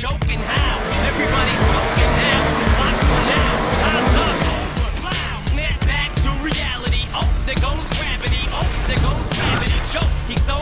choking how? Everybody's choking now. Clock's run out, time's up. Over. Snap back to reality. Oh, there goes gravity. Oh, there goes gravity. Choke. He's so